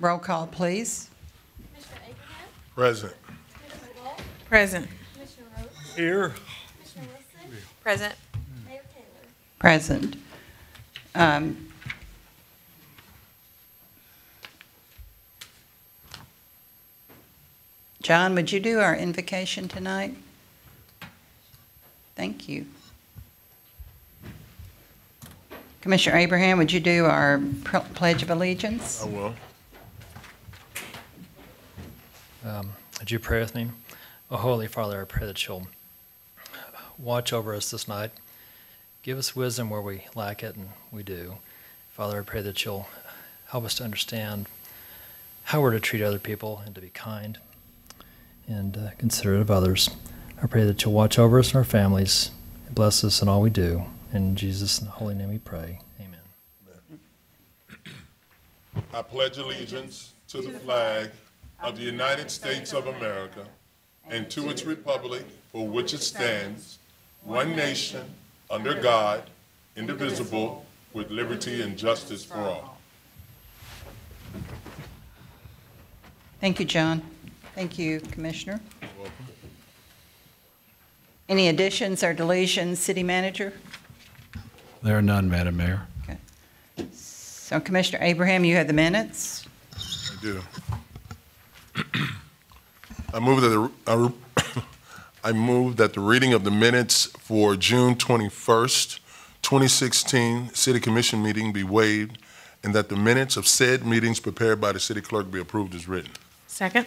Roll call, please. Commissioner Abraham, Present. Commissioner Gault, Present. Commissioner Rhodes, Here. Commissioner Wilson, Present. Mayor Kaler. Present. Um, John, would you do our invocation tonight? Thank you. Commissioner Abraham, would you do our Pledge of Allegiance? I will. Um, Would you pray with me? Oh, Holy Father, I pray that you'll watch over us this night. Give us wisdom where we lack it, and we do. Father, I pray that you'll help us to understand how we're to treat other people and to be kind and uh, considerate of others. I pray that you'll watch over us and our families, and bless us in all we do. In Jesus' holy name we pray. Amen. I pledge allegiance to the flag of the United States of America and to its republic for which it stands, one nation, under God, indivisible, with liberty and justice for all. Thank you, John. Thank you, Commissioner. Any additions or deletions, City Manager? There are none, Madam Mayor. Okay. So Commissioner Abraham, you have the minutes. I do. I move that the, I- I move that the reading of the minutes for June 21st, 2016 City Commission meeting be waived, and that the minutes of said meetings prepared by the city clerk be approved as written. Second.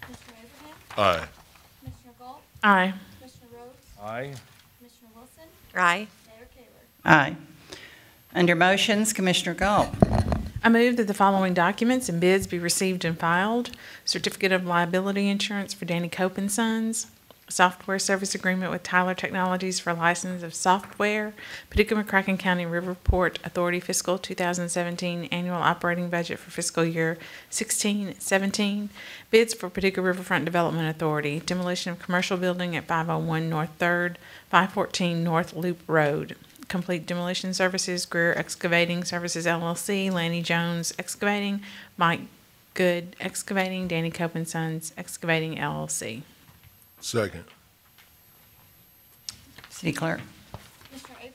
Commissioner Abraham, Aye. Commissioner Gault, Aye. Commissioner Rhodes, Aye. Commissioner Wilson, Aye. Mayor Kaler. Aye. Under motions, Commissioner Gault. I move that the following documents and bids be received and filed. Certificate of liability insurance for Danny Cope and Sons. Software service agreement with Tyler Technologies for license of software. Paducah McCracken County Riverport Authority fiscal 2017 annual operating budget for fiscal year 16-17. Bids for Paducah Riverfront Development Authority. Demolition of commercial building at 501 North Third, 514 North Loop Road. Complete Demolition Services, Greer Excavating Services LLC, Lanny Jones Excavating, Mike Good Excavating, Danny Cope and Sons Excavating LLC. Second. City Clerk. Mr. Abraham,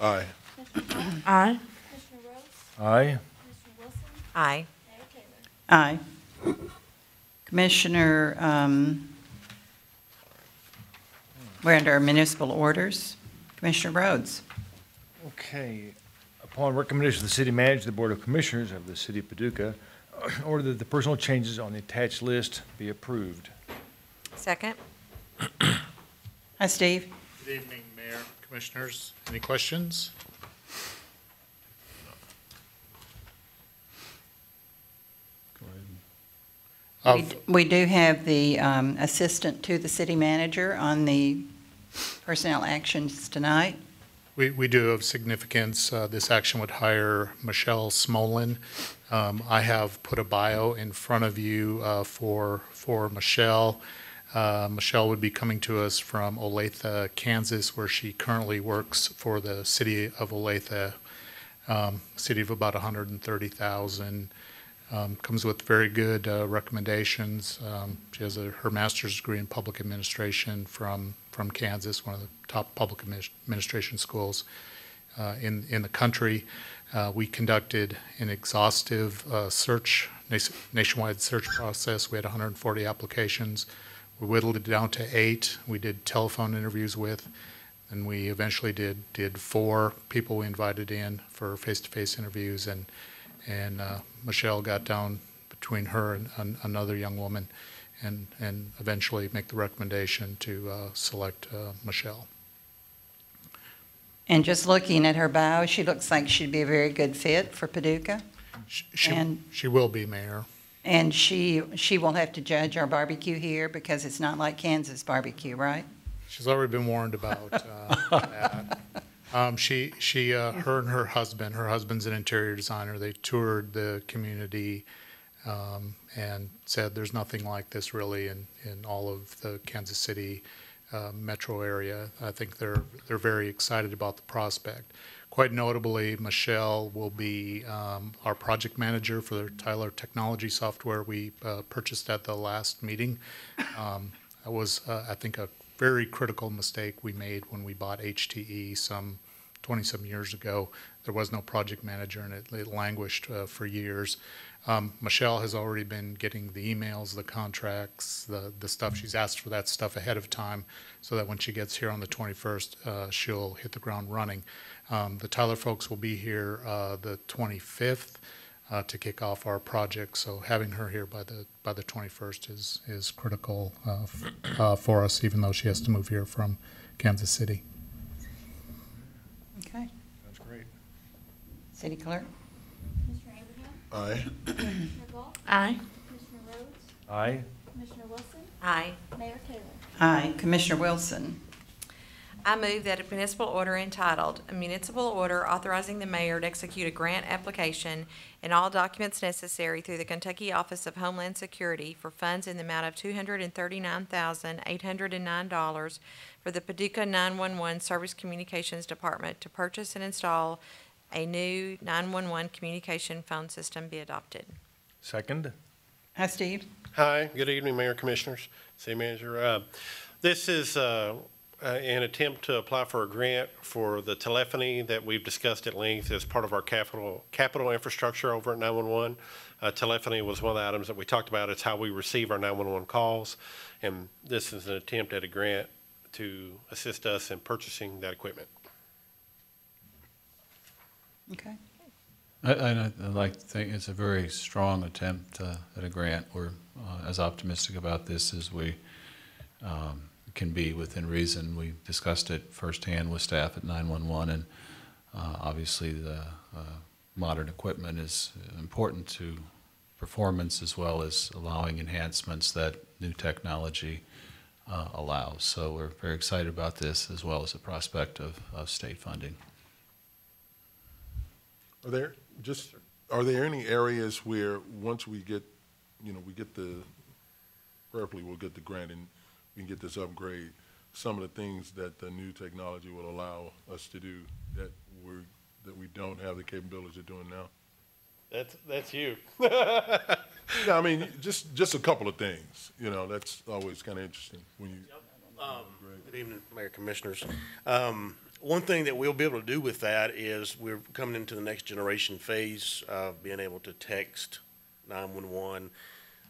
Aye. Commissioner Gault, Aye. Commissioner Rhodes, Aye. Commissioner Wilson, Aye. Mayor Kaler. Aye. Commissioner, um, we're under our municipal orders. Commissioner Rhodes. Okay. Upon recommendation of the city manager, the Board of Commissioners of the City of Paducah, order that the personal changes on the attached list be approved. Second. Hi, Steve. Good evening, Mayor, Commissioners. Any questions? We we do have the um, assistant to the city manager on the personnel actions tonight. We, we do have significance. Uh, This action would hire Michelle Smolin. Um, I have put a bio in front of you uh, for, for Michelle. Uh, Michelle would be coming to us from Olathe, Kansas, where she currently works for the city of Olathe, um, city of about 130,000. Um, Comes with very good uh, recommendations. Um, She has a- her master's degree in public administration from, from Kansas, one of the top public administration schools uh, in, in the country. Uh, We conducted an exhaustive uh, search, nationwide search process. We had 140 applications. We whittled it down to eight. We did telephone interviews with, and we eventually did, did four people we invited in for face-to-face interviews. And, and uh, Michelle got down between her and an- another young woman and, and eventually make the recommendation to uh, select uh, Michelle. And just looking at her bio, she looks like she'd be a very good fit for Paducah. She- She, And- she will be mayor. And she, she will have to judge our barbecue here because it's not like Kansas barbecue, right? She's already been warned about uh, that. Um, she, she, uh, her and her husband, her husband's an interior designer. They toured the community um, and said there's nothing like this really in, in all of the Kansas City uh, metro area. I think they're, they're very excited about the prospect. Quite notably, Michelle will be um, our project manager for the Tyler Technology software we uh, purchased at the last meeting. Um, That was, uh, I think, a very critical mistake we made when we bought HTE some 20-some years ago. There was no project manager, and it it languished uh, for years. Um, Michelle has already been getting the emails, the contracts, the, the stuff. She's asked for that stuff ahead of time so that when she gets here on the 21st, uh, she'll hit the ground running. Um, The Tyler folks will be here uh, the 25th uh, to kick off our project, so having her here by the, by the 21st is, is critical uh, f- uh, for us, even though she has to move here from Kansas City. Okay. That's great. City Clerk? Commissioner Abraham? Aye. Commissioner Gault? Aye. Commissioner Rhodes? Aye. Commissioner Wilson? Aye. Mayor Kaler? Aye. Commissioner Wilson? I move that a municipal order entitled, "A Municipal Order Authorizing the Mayor to Execute a Grant Application and All Documents Necessary through the Kentucky Office of Homeland Security for funds in the amount of two hundred and thirty-nine thousand, eight hundred and nine dollars for the Paducah nine-one-one Service Communications Department to purchase and install a new nine-one-one communication phone system be adopted." Second? Hi, Steve. Hi, good evening, Mayor Commissioners, City Manager. Uh, This is uh, uh, an attempt to apply for a grant for the telephony that we've discussed at length as part of our capital, capital infrastructure over at 911. Uh, Telephony was one of the items that we talked about. It's how we receive our 911 calls. And this is an attempt at a grant to assist us in purchasing that equipment. Okay. I, I, I like to think it's a very strong attempt uh, at a grant. We're uh, as optimistic about this as we um, can be within reason. We discussed it firsthand with staff at 911, and uh, obviously the uh, modern equipment is important to performance as well as allowing enhancements that new technology uh, allows. So we're very excited about this as well as the prospect of, of state funding. Are there, just, are there any areas where, once we get, you know, we get the, prayerfully we'll get the grant and we can get this upgrade, some of the things that the new technology will allow us to do that we're, that we don't have the capability of doing now? That's, that's you. Yeah, I mean, just, just a couple of things, you know, that's always kind of interesting when you. Good evening, Mayor Commissioners. Um, One thing that we'll be able to do with that is we're coming into the next generation phase of being able to text 911,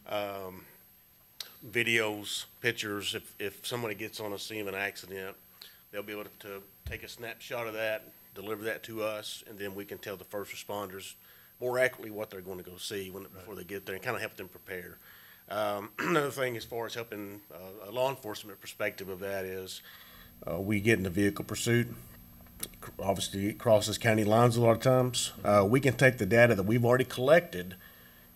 um, videos, pictures. If, if somebody gets on a scene of an accident, they'll be able to take a snapshot of that, deliver that to us, and then we can tell the first responders more accurately what they're going to go see when, before they get there and kind of help them prepare. Um, Another thing as far as helping uh, a law enforcement perspective of that is, uh, we get in the vehicle pursuit. Obviously, it crosses county lines a lot of times. Uh, we can take the data that we've already collected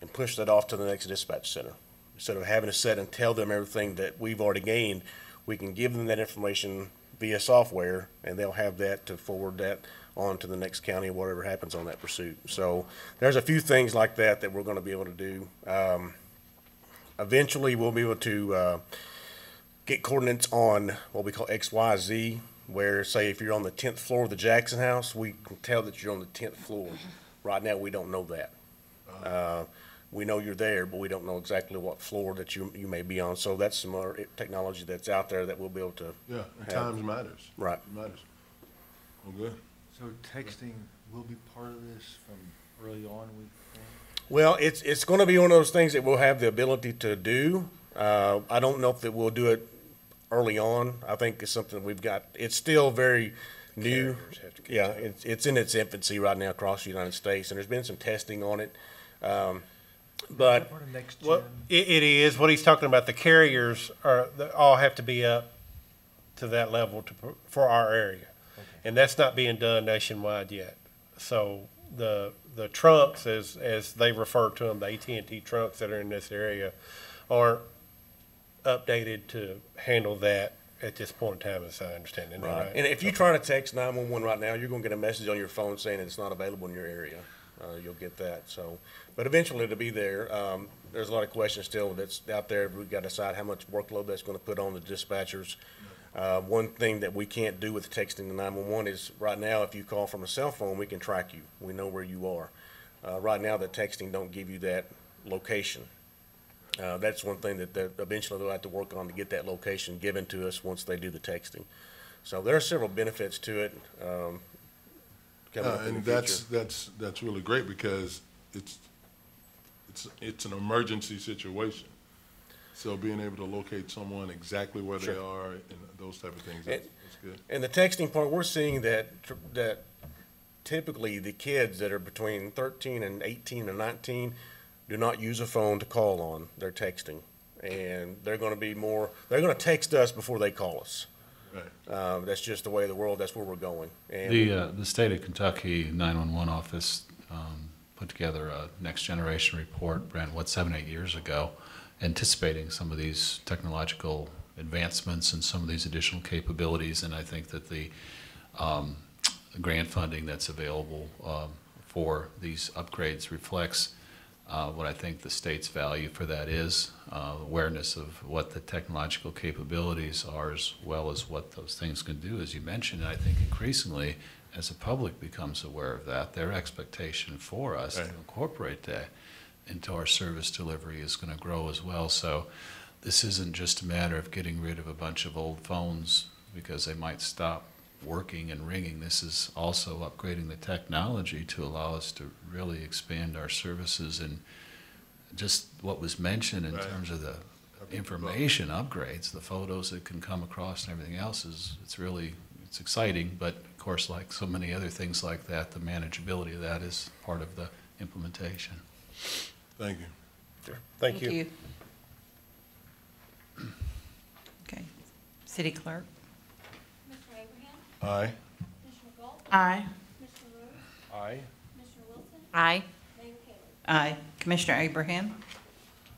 and push that off to the next dispatch center. Instead of having to sit and tell them everything that we've already gained, we can give them that information via software, and they'll have that to forward that on to the next county, whatever happens on that pursuit. So there's a few things like that that we're gonna be able to do. Um, eventually, we'll be able to, uh, get coordinates on what we call XYZ, where say if you're on the tenth floor of the Jackson House, we can tell that you're on the tenth floor. Right now, we don't know that. Uh, we know you're there, but we don't know exactly what floor that you, you may be on. So that's some other technology that's out there that we'll be able to, Yeah, and Have- times matters. right. It Matters. Well, good. So texting will be part of this from early on, we think? Well, it's, it's gonna be one of those things that we'll have the ability to do. Uh, I don't know if that we'll do it early on. I think it's something that we've got, it's still very new. Yeah, it's, it's in its infancy right now across the United States, and there's been some testing on it. Um, but Part of next Well, gen? it, it is, what he's talking about, the carriers are, they all have to be up to that level to, for our area. And that's not being done nationwide yet. So the, the trunks, as, as they refer to them, the AT&T trunks that are in this area aren't updated to handle that at this point in time, as I understand it, Right. right? And if you try to text nine-one-one right now, you're gonna get a message on your phone saying it's not available in your area. Uh, you'll get that, so, but eventually it'll be there. Um, there's a lot of questions still that's out there. We've got to decide how much workload that's gonna put on the dispatchers. Uh, one thing that we can't do with texting the nine-one-one is, right now, if you call from a cell phone, we can track you. We know where you are. Uh, right now, the texting don't give you that location. Uh, that's one thing that, that eventually they'll have to work on to get that location given to us once they do the texting. So there are several benefits to it, um, coming Uh, up in the And that's, future. that's, that's really great because it's, it's, it's an emergency situation. So being able to locate someone exactly where they are and those type of things, that's, that's good. And the texting part, we're seeing that, that typically the kids that are between thirteen and eighteen and nineteen do not use a phone to call on, they're texting. And they're gonna be more, they're gonna text us before they call us. Um, that's just the way of the world, that's where we're going. And The, uh, the state of Kentucky 911 office um, put together a next generation report, Brent, what, seven, eight years ago, anticipating some of these technological advancements and some of these additional capabilities. And I think that the um, grant funding that's available um, for these upgrades reflects uh, what I think the state's value for that is, uh, awareness of what the technological capabilities are as well as what those things can do, as you mentioned. And I think increasingly, as the public becomes aware of that, their expectation for us Right. to incorporate that into our service delivery is going to grow as well. So this isn't just a matter of getting rid of a bunch of old phones because they might stop working and ringing. This is also upgrading the technology to allow us to really expand our services and just what was mentioned in Right. terms of the information upgrades, the photos that can come across and everything else is, it's really, it's exciting, but of course, like so many other things like that, the manageability of that is part of the implementation. Thank you. Sure. Thank you. Okay. City Clerk? Commissioner Abraham? Aye. Commissioner Gault? Aye. Commissioner Rhodes? Aye. Commissioner Wilson? Aye. Mayor Kaler? Aye. Commissioner Abraham?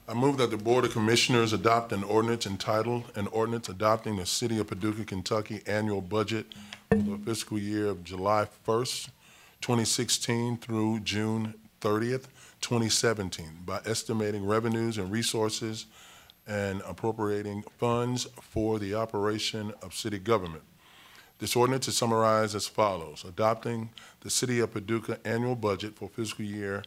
I move that the Board of Commissioners adopt an ordinance entitled, an ordinance adopting the City of Paducah, Kentucky annual budget for the fiscal year of July 1st, 2016 through June 30th, 2017, by estimating revenues and resources and appropriating funds for the operation of city government. This ordinance is summarized as follows. Adopting the City of Paducah annual budget for fiscal year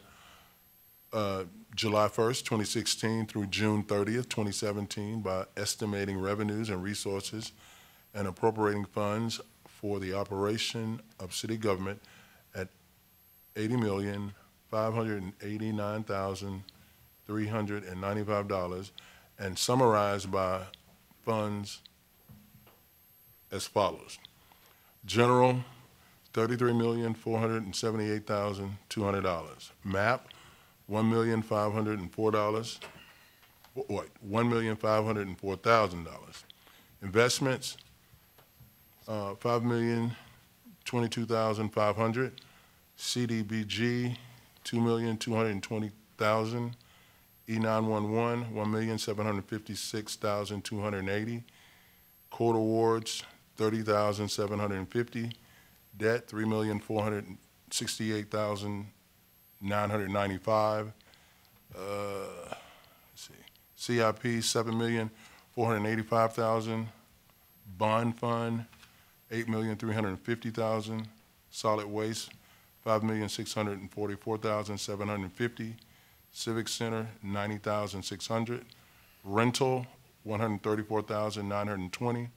uh, July 1st, 2016 through June 30th, 2017 by estimating revenues and resources and appropriating funds for the operation of city government at $80,589,395 and summarized by funds as follows. General, $33,478,200. MAP, one million five hundred and four dollars, wait, one million five hundred and four thousand dollars. Investments, uh, five million twenty-two thousand five hundred. CDBG, two million two hundred and twenty thousand. E nine-one-one, one million seven hundred and fifty-six thousand two hundred and eighty. Court awards, thirty thousand seven hundred and fifty. Debt, three million four hundred sixty-eight thousand nine hundred ninety-five. Uh, let's see, CIP, seven million, four hundred eighty-five thousand. Bond fund, eight million, three hundred fifty thousand. Solid waste, five million, six hundred and forty-four thousand, seven hundred fifty. Civic Center, ninety thousand, six hundred. Rental, one hundred thirty-four thousand, nine hundred twenty.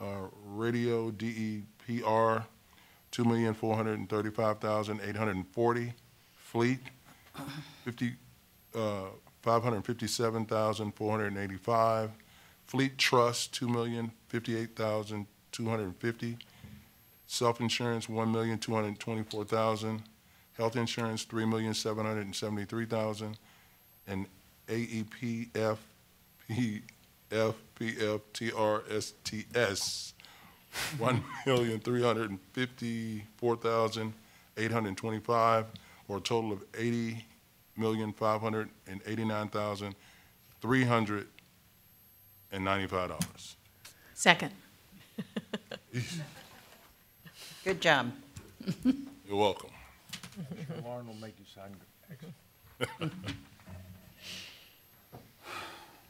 Uh, radio, DEPR, two million, four hundred and thirty-five thousand, eight hundred and forty. Fleet, fifty, uh, five hundred fifty-seven thousand, four hundred and eighty-five. Fleet Trust, two million, fifty-eight thousand, two hundred and fifty. Self-insurance, one million, two hundred and twenty-four thousand. Health insurance, three million, seven hundred and seventy-three thousand. And E AEPF, PF, PF, TRSTS, one million, three hundred and fifty-four thousand, eight hundred and twenty-five, or a total of eighty million, five hundred and eighty-nine thousand, three hundred and ninety-five dollars. Second. Good job. You're welcome. Lauren will make you sign.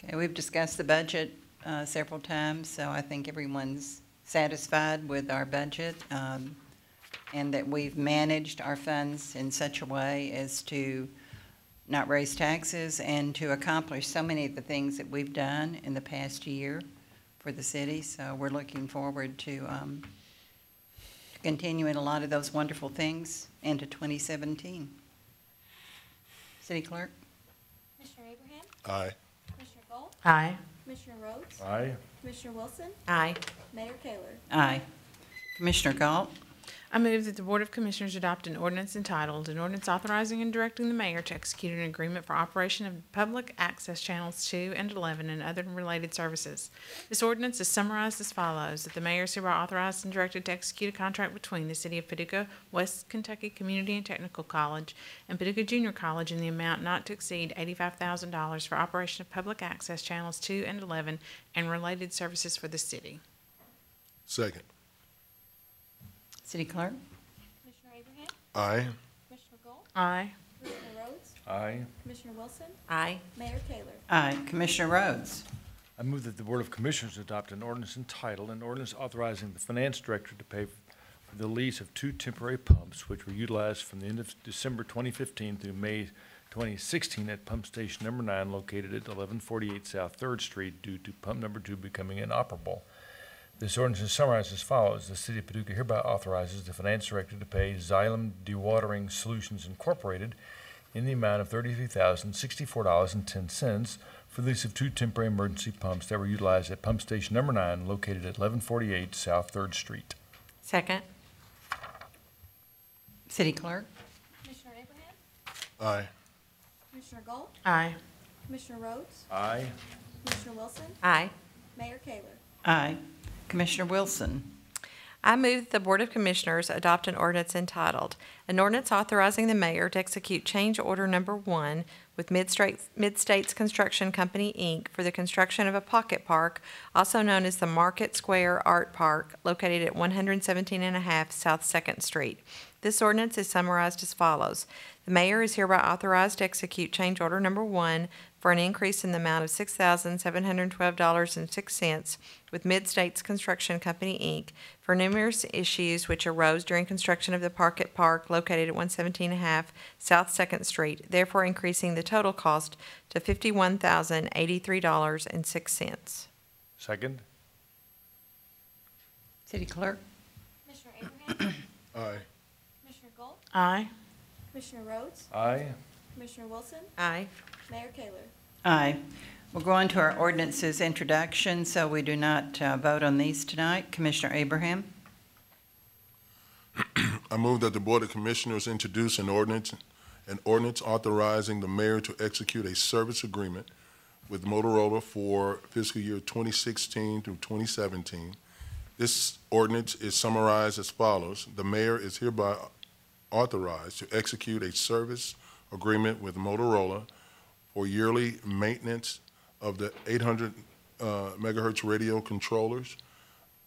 Okay, we've discussed the budget uh, several times, so I think everyone's satisfied with our budget, um, and that we've managed our funds in such a way as to not raise taxes and to accomplish so many of the things that we've done in the past year for the city. So we're looking forward to um, continuing a lot of those wonderful things into 2017. City Clerk? Mr. Abraham? Aye. Commissioner Aye. Commissioner Rhodes? Aye. Commissioner Wilson? Aye. Mayor Kaler? Aye. Commissioner Gault? I move that the Board of Commissioners adopt an ordinance entitled, an ordinance authorizing and directing the mayor to execute an agreement for operation of public access channels two and eleven and other related services. This ordinance is summarized as follows, that the mayor is hereby authorized and directed to execute a contract between the City of Paducah, West Kentucky Community and Technical College, and Paducah Junior College in the amount not to exceed eighty-five thousand dollars for operation of public access channels two and eleven and related services for the city. Second. City Clerk? Commissioner Abraham? Aye. Commissioner Gault? Aye. Commissioner Rhodes? Aye. Commissioner Wilson? Aye. Mayor Kaler? Aye. Commissioner Rhodes? I move that the Board of Commissioners adopt an ordinance entitled, an ordinance authorizing the finance director to pay for the lease of two temporary pumps which were utilized from the end of December 2015 through May 2016 at Pump Station Number 9 located at 1148 South Third Street due to pump number two becoming inoperable. This ordinance is summarized as follows. The City of Paducah hereby authorizes the finance director to pay Xylem Dewatering Solutions Incorporated in the amount of thirty-three thousand, sixty-four dollars and ten cents for the lease of two temporary emergency pumps that were utilized at Pump Station Number Nine located at eleven forty-eight South Third Street. Second. City Clerk? Commissioner Abraham? Aye. Commissioner Gault? Aye. Commissioner Rhodes? Aye. Commissioner Wilson? Aye. Mayor Kaler? Aye. Commissioner Wilson? I move that the Board of Commissioners adopt an ordinance entitled, an ordinance authorizing the mayor to execute change order number one with Mid-States, Construction Company, Inc. for the construction of a pocket park, also known as the Market Square Art Park, located at 117 and a half South Second Street. This ordinance is summarized as follows. The mayor is hereby authorized to execute change order number one for an increase in the amount of six thousand seven hundred twelve dollars and six cents with Mid-States Construction Company, Inc. for numerous issues which arose during construction of the park at Park located at 117 and a half South Second Street, therefore increasing the total cost to fifty-one thousand eighty-three dollars and six cents. Second? City Clerk? Commissioner Abraham? Aye. Commissioner Gault? Aye. Commissioner Rhodes? Aye. Commissioner Wilson? Aye. Mayor Kaler? Aye. We'll go on to our ordinances introduction, so we do not uh, vote on these tonight. Commissioner Abraham? I move that the Board of Commissioners introduce an ordinance, an ordinance authorizing the mayor to execute a service agreement with Motorola for fiscal year 2016 through 2017. This ordinance is summarized as follows. The mayor is hereby authorized to execute a service agreement with Motorola for yearly maintenance of the 800 uh, megahertz radio controllers,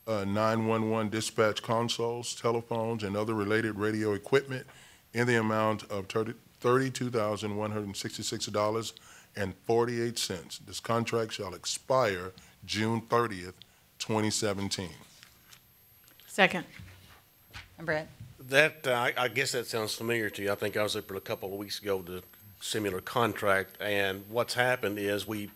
uh, 911 dispatch consoles, telephones, and other related radio equipment in the amount of $32,166.48. This contract shall expire June 30th, 2017. Second. Brett? That, uh, I, guess that sounds familiar to you. I think I was there for a couple of weeks ago a similar contract, and what's happened is we,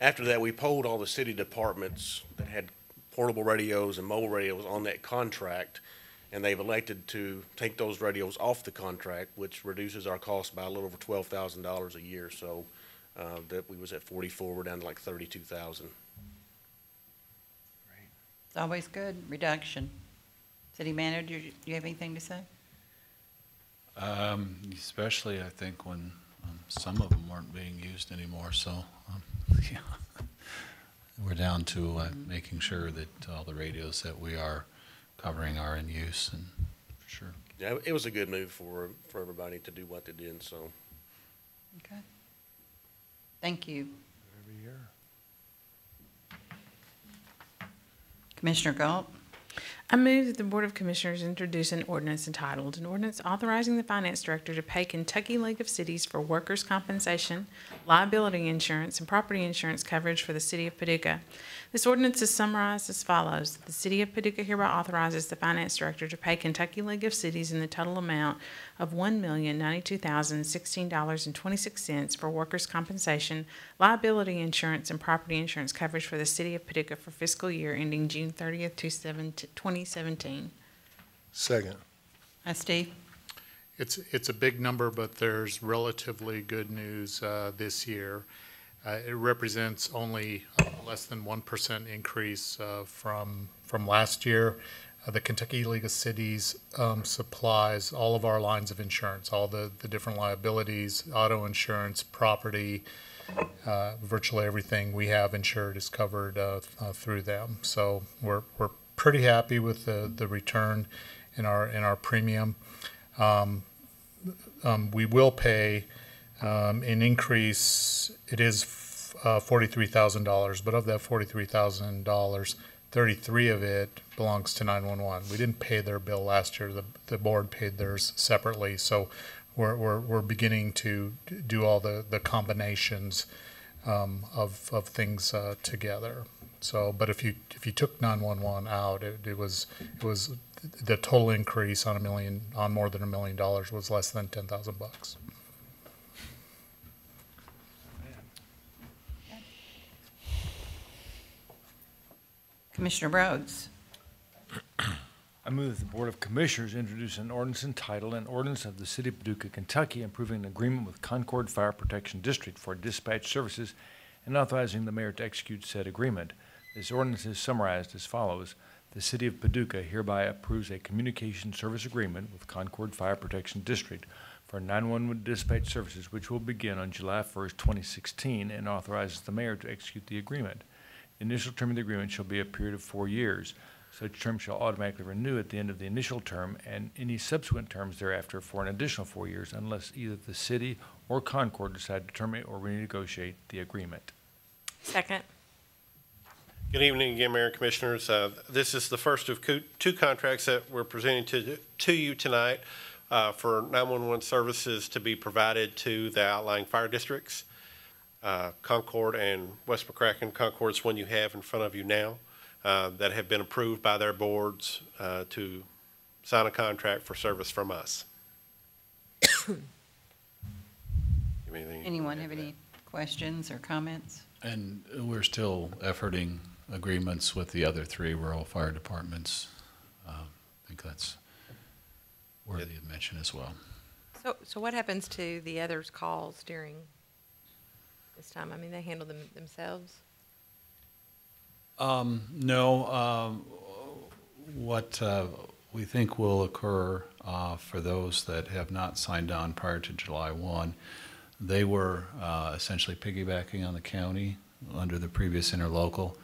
after that, we polled all the city departments that had portable radios and mobile radios on that contract, and they've elected to take those radios off the contract, which reduces our cost by a little over twelve thousand dollars a year, so, uh, that we was at forty-four, we're down to like thirty-two thousand. It's always good, reduction. City Manager, do you have anything to say? Um, especially, I think, when um, some of them weren't being used anymore, so, um, yeah. We're down to uh, making sure that all the radios that we are covering are in use, and, for sure. Yeah, it was a good move for, for everybody to do what they did, so. Okay. Thank you. Every year. Commissioner Gault? I move that the Board of Commissioners introduce an ordinance entitled, an ordinance authorizing the finance director to pay Kentucky League of Cities for workers' compensation, liability insurance, and property insurance coverage for the city of Paducah. This ordinance is summarized as follows. The city of Paducah hereby authorizes the finance director to pay Kentucky League of Cities in the total amount of one million ninety-two thousand sixteen dollars and twenty-six cents for workers' compensation, liability insurance, and property insurance coverage for the city of Paducah for fiscal year ending June thirtieth, twenty seventeen. Second. Hi, Steve. It's, it's a big number, but there's relatively good news uh, this year. Uh, It represents only uh, less than 1% increase uh, from, from last year. Uh, The Kentucky League of Cities um, supplies all of our lines of insurance, all the, the different liabilities, auto insurance, property, uh, virtually everything we have insured is covered uh, uh, through them. So we're, we're pretty happy with the, the return in our, in our premium. Um, um, we will pay um, an increase, it is uh, $43,000, but of that $43,000, 33 of it belongs to 911. We didn't pay their bill last year, the, the board paid theirs separately, so we're, we're, we're beginning to do all the, the combinations um, of, of things uh, together. So, but if you, if you took 911 out, it, it was, it was, the total increase on a million, on more than a million dollars was less than 10,000 bucks. Commissioner Rhodes. I move that the Board of Commissioners introduce an ordinance entitled, an ordinance of the City of Paducah, Kentucky, improving an agreement with Concord Fire Protection District for dispatch services and authorizing the mayor to execute said agreement. This ordinance is summarized as follows. The City of Paducah hereby approves a communication service agreement with Concord Fire Protection District for 911 dispatch services, which will begin on July 1st, 2016, and authorizes the mayor to execute the agreement. The initial term of the agreement shall be a period of four years. Such term shall automatically renew at the end of the initial term and any subsequent terms thereafter for an additional four years unless either the city or Concord decide to terminate or renegotiate the agreement. Second. Good evening again, Mayor and Commissioners. Uh, This is the first of co- two contracts that we're presenting to, to you tonight uh, for 911 services to be provided to the outlying fire districts. Uh, Concord and West McCracken. Concord's one you have in front of you now uh, that have been approved by their boards uh, to sign a contract for service from us. Anything- Anyone have any questions or comments? And we're still efforting agreements with the other three rural fire departments. Um, I think that's worthy of mention as well. So, so what happens to the others' calls during this time? I mean, they handle them themselves? Um, no, um, what, uh, we think will occur, uh, for those that have not signed on prior to July one, they were, uh, essentially piggybacking on the county under the previous interlocal.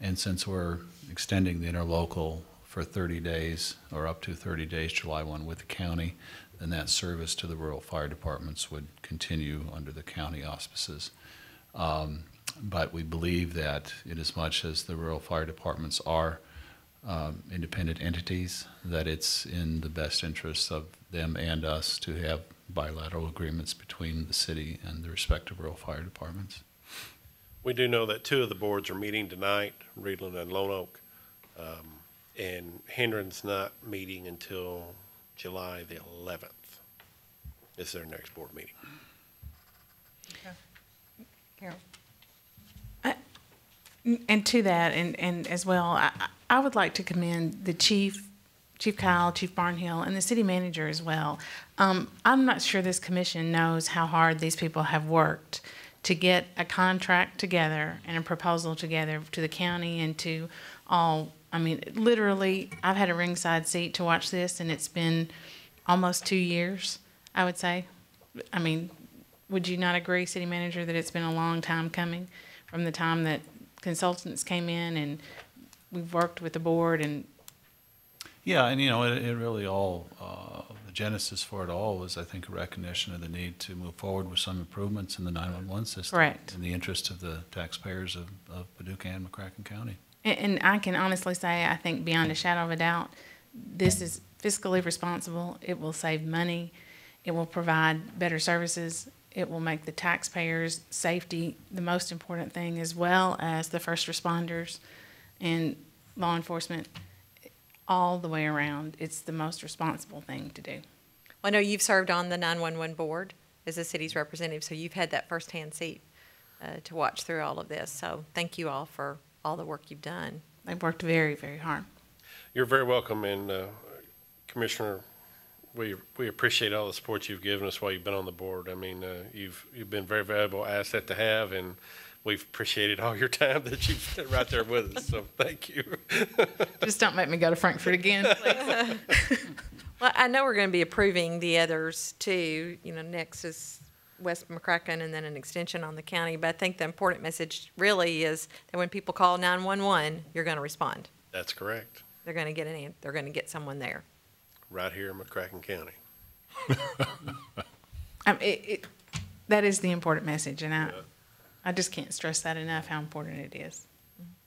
And since we're extending the interlocal for thirty days, or up to thirty days, July one with the county, then that service to the rural fire departments would continue under the county auspices. Um, but we believe that inasmuch as much as the rural fire departments are um, independent entities, that it's in the best interest of them and us to have bilateral agreements between the city and the respective rural fire departments. We do know that two of the boards are meeting tonight, Reedland and Lone Oak. Um, And Hendron's not meeting until July the 11th. Is their next board meeting. Carol? And to that, and, and as well, I, I I would like to commend the chief, Chief Kyle, Chief Barnhill, and the city manager as well. Um, I'm not sure this commission knows how hard these people have worked to get a contract together and a proposal together to the county and to all, I mean, literally, I've had a ringside seat to watch this, and it's been almost two years, I would say. I mean, would you not agree, city manager, that it's been a long time coming from the time that consultants came in and we've worked with the board and, Yeah, and you know, it, it really all, uh, the genesis for it all was, I think, a recognition of the need to move forward with some improvements in the 911 system. Correct. In the interest of the taxpayers of, of Paducah and McCracken County. And, and I can honestly say, I think beyond a shadow of a doubt, this is fiscally responsible. It will save money. It will provide better services. It will make the taxpayers' safety the most important thing, as well as the first responders and law enforcement. All the way around, it's the most responsible thing to do. I know you've served on the 911 board as a city's representative, so you've had that firsthand seat uh, to watch through all of this. So thank you all for all the work you've done. They've worked very, very hard. You're very welcome, and uh, Commissioner, we, we appreciate all the support you've given us while you've been on the board. I mean, uh, you've, you've been a very valuable asset to have, and we've appreciated all your time that you've been right there with us, so thank you. Just don't make me go to Frankfort again. Well, I know we're going to be approving the others too. You know, next is West McCracken and then an extension on the county. But I think the important message really is that when people call 911, you're going to respond. That's correct, They're going to get an, an- they're going to get someone there. Right here in McCracken County. Um, it, it, that is the important message, and I, I just can't stress that enough, how important it is.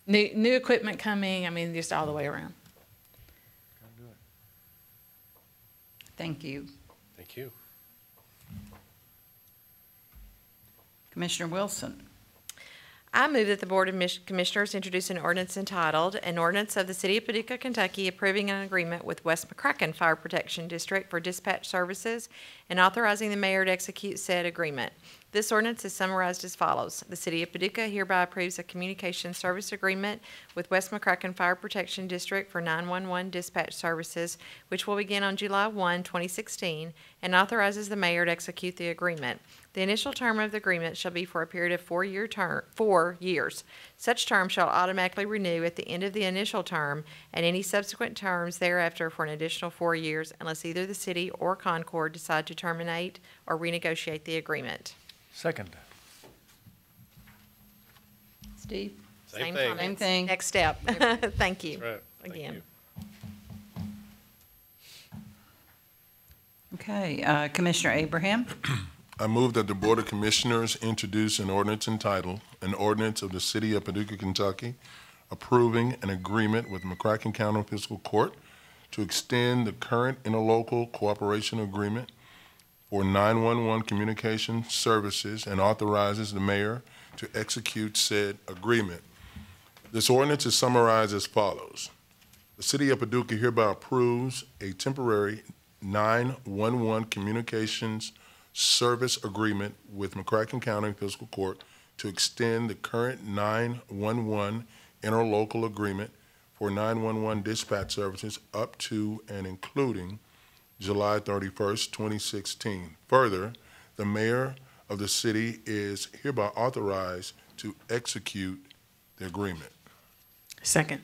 New, new equipment coming, I mean, just all the way around. Thank you. Thank you. Commissioner Wilson. I move that the Board of Commissioners introduce an ordinance entitled, An Ordinance of the City of Paducah, Kentucky approving an agreement with West McCracken Fire Protection District for dispatch services and authorizing the mayor to execute said agreement. This ordinance is summarized as follows. The City of Paducah hereby approves a communication service agreement with West McCracken Fire Protection District for 911 dispatch services, which will begin on July 1, 2016, and authorizes the mayor to execute the agreement. The initial term of the agreement shall be for a period of four-year term, four years. Such term shall automatically renew at the end of the initial term and any subsequent terms thereafter for an additional four years unless either the city or Concord decide to terminate or renegotiate the agreement. Second. Steve? Same thing. Same comments. thing. Next step. Thank you. That's right. Thank Again. you. Okay, uh, Commissioner Abraham. I move that the Board of Commissioners introduce an ordinance entitled, an ordinance of the City of Paducah, Kentucky, approving an agreement with McCracken County Fiscal Court to extend the current interlocal cooperation agreement for 911 communication services and authorizes the mayor to execute said agreement. This ordinance is summarized as follows. The City of Paducah hereby approves a temporary 911 communications service agreement with McCracken County Fiscal Court to extend the current 911 interlocal agreement for 911 dispatch services up to and including July 31st, 2016. Further, the mayor of the city is hereby authorized to execute the agreement. Second.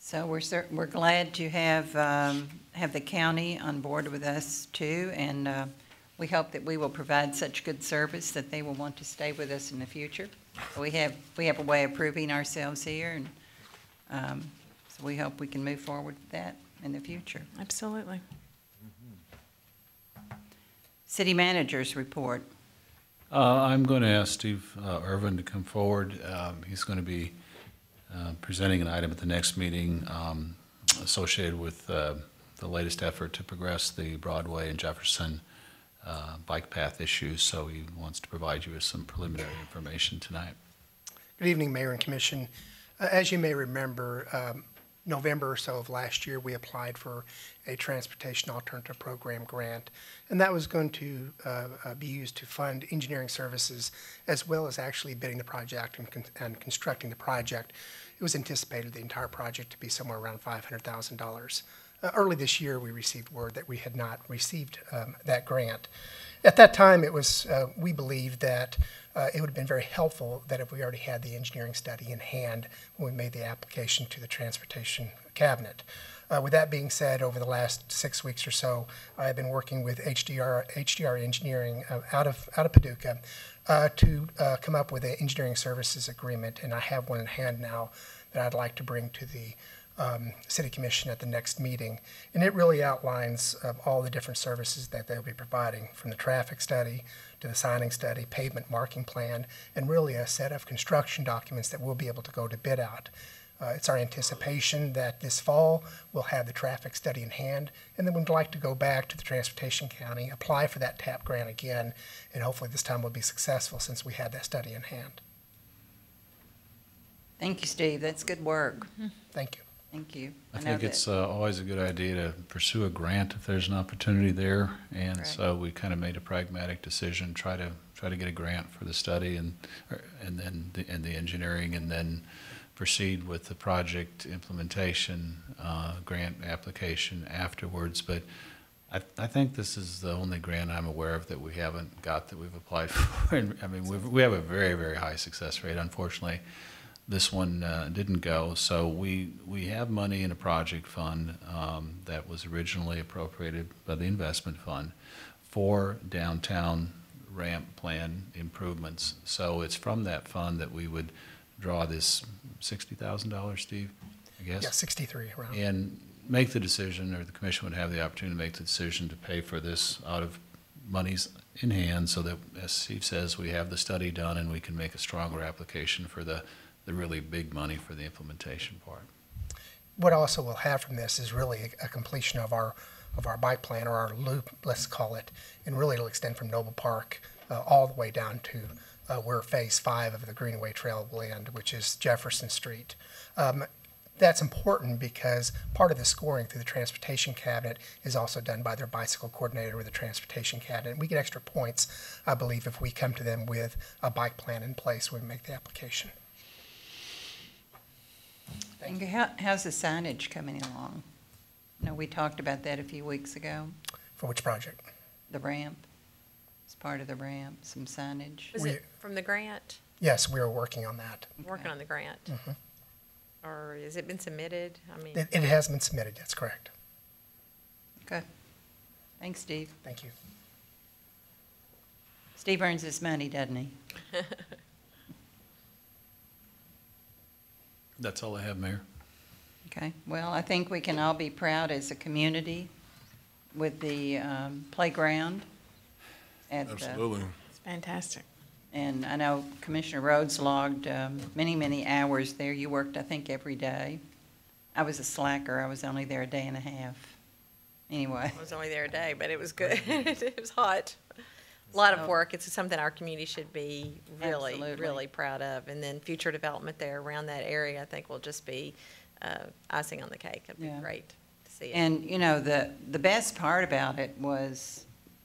So we're cer, we're glad to have, um, have the county on board with us too, and, uh, we hope that we will provide such good service that they will want to stay with us in the future. We have, we have a way of proving ourselves here, and, um, so we hope we can move forward with that in the future. Absolutely. City managers report. Uh, I'm going to ask Steve uh, Irvin to come forward. Um, He's going to be uh, presenting an item at the next meeting um, associated with uh, the latest effort to progress the Broadway and Jefferson uh, bike path issues, so he wants to provide you with some preliminary information tonight. Good evening, Mayor and Commission. Uh, As you may remember, um, November or so of last year, we applied for a Transportation Alternative Program grant, and that was going to uh, uh, be used to fund engineering services as well as actually bidding the project and con- and constructing the project. It was anticipated the entire project to be somewhere around $500,000. Uh, Early this year, we received word that we had not received um, that grant. At that time, it was, uh, we believed that uh, it would have been very helpful that if we already had the engineering study in hand when we made the application to the Transportation Cabinet. Uh, With that being said, over the last six weeks or so, I've been working with HDR, HDR Engineering uh, out of, out of Paducah uh, to uh, come up with an engineering services agreement, and I have one in hand now that I'd like to bring to the um, City Commission at the next meeting. And it really outlines uh, all the different services that they'll be providing, from the traffic study to the signing study, pavement marking plan, and really a set of construction documents that we'll be able to go to bid out. Uh, It's our anticipation that this fall, we'll have the traffic study in hand, and then we'd like to go back to the Transportation County, apply for that TAP grant again, and hopefully this time we'll be successful since we had that study in hand. Thank you, Steve. That's good work. Thank you. Thank you. I know think it's uh, always a good idea to pursue a grant if there's an opportunity there. And Right. so we kind of made a pragmatic decision, try to, try to get a grant for the study and, and then, the- and the engineering, and then proceed with the project implementation, uh, grant application afterwards. But I, I think this is the only grant I'm aware of that we haven't got that we've applied for. And, I mean, we've, we have a very, very high success rate. Unfortunately, this one uh, didn't go, so we, we have money in a project fund um, that was originally appropriated by the investment fund for downtown ramp plan improvements. So it's from that fund that we would draw this sixty thousand dollars, Steve, I guess? Yeah, 63 around. And make the decision, or the commission would have the opportunity to make the decision to pay for this out of monies in hand, so that, as Steve says, we have the study done and we can make a stronger application for the, the really big money for the implementation part. What also we'll have from this is really a completion of our, of our bike plan, or our loop, let's call it, and really it'll extend from Noble Park uh, all the way down to uh, where Phase Five of the Greenway Trail will end, which is Jefferson Street. Um, That's important because part of the scoring through the Transportation Cabinet is also done by their bicycle coordinator with the Transportation Cabinet. We get extra points, I believe, if we come to them with a bike plan in place when we make the application. And how, how's the signage coming along? No, we talked about that a few weeks ago, For which project? the ramp. It's part of the ramp, some signage. Was We- it from the grant? Yes, we are working on that. Working on the grant? Mhm. Or has it been submitted? I mean, It, it has been submitted, that's correct. Okay. Thanks, Steve. Thank you. Steve earns his money, doesn't he? That's all I have, Mayor. Okay, well, I think we can all be proud as a community with the um, playground at the Absolutely. It's fantastic. And I know Commissioner Rhodes logged um, many, many hours there. You worked, I think, every day. I was a slacker. I was only there a day and a half. Anyway, I was only there a day, but it was good. It was hot. A lot of work. It's something our community should be really, Absolutely. really proud of. And then future development there around that area, I think will just be uh, icing on the cake. It'd be great to see it. and, you know, the, the best part about it was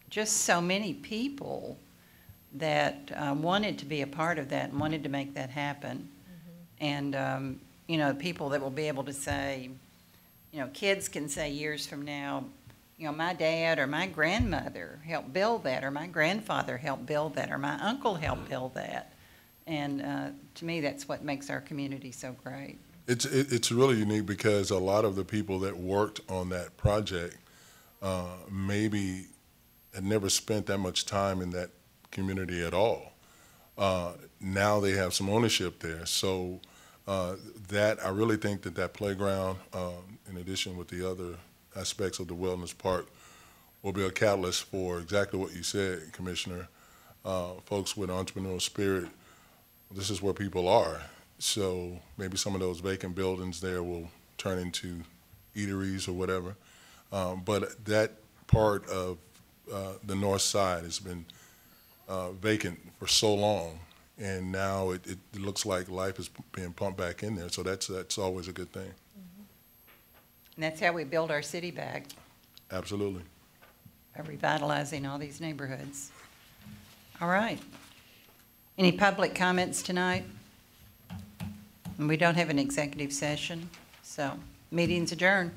just so many people that uh, wanted to be a part of that and wanted to make that happen. And, um, you know, people that will be able to say, you know, kids can say years from now, you know, my dad or my grandmother helped build that, or my grandfather helped build that, or my uncle helped build that. And uh, to me, that's what makes our community so great. It's, it, it's really unique because a lot of the people that worked on that project, uh, maybe had never spent that much time in that community at all. Uh, now they have some ownership there. So, uh, that, I really think that that playground, um, in addition with the other aspects of the wellness park, will be a catalyst for exactly what you said, Commissioner. Uh, folks with entrepreneurial spirit, this is where people are. So maybe some of those vacant buildings there will turn into eateries or whatever. Um, but that part of uh, the north side has been uh, vacant for so long, and now it, it looks like life is being pumped back in there. So that's that's always a good thing. And that's how we build our city back, Absolutely. by revitalizing all these neighborhoods. All right. Any public comments tonight? And we don't have an executive session, so meeting's adjourned.